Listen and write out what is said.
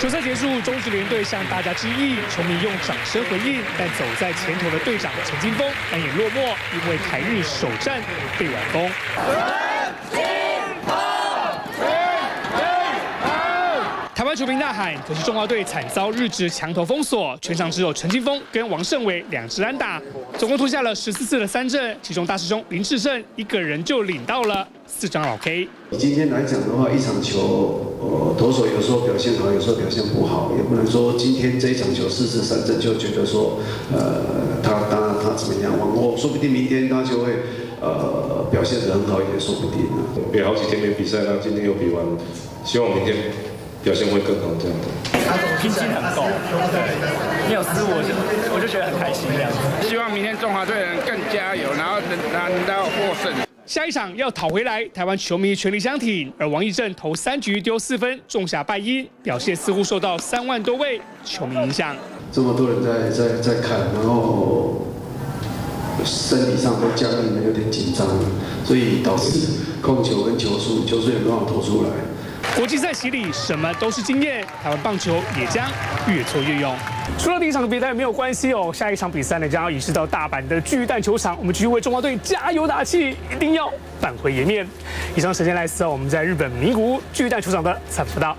球赛结束，中职联队向大家致意，球迷用掌声回应。但走在前头的队长陈金峰扮演落寞，因为台日首战被晚封。台湾球迷呐喊，可是中华队惨遭日职墙头封锁，全场只有陈金峰跟王胜伟两支安打，总共投下了十四次的三振，其中大师兄林志胜一个人就领到了四张老 K。今天来讲的话，一场球，呃，投手有时候表现好，有时候表现不好，也不能说今天这一场球四次三振就觉得说，呃，他他他怎么样？往后说不定明天他就会呃表现得很好，也说不定呢。也好几天没比赛了，今天又比完，希望明天表现会更好这样的。拼劲很够，没有失误，我就我就觉得很开心这样。希望明天中华队能更加油，然后能拿到获胜。下一场要讨回来，台湾球迷全力相挺。而王义正投三局丢四分，中下败因，表现似乎受到三万多位球迷影响。这么多人在在在看，然后身体上都僵硬的有点紧张，所以导致控球跟球速球速也没办法投出来。国际赛洗礼，什么都是经验。台湾棒球也将越挫越勇。除了第一场的比赛没有关系哦，下一场比赛呢将要移师到大阪的巨蛋球场，我们继续为中华队加油打气，一定要扳回颜面。以上时间来自我们在日本名古屋巨蛋球场的采访报道。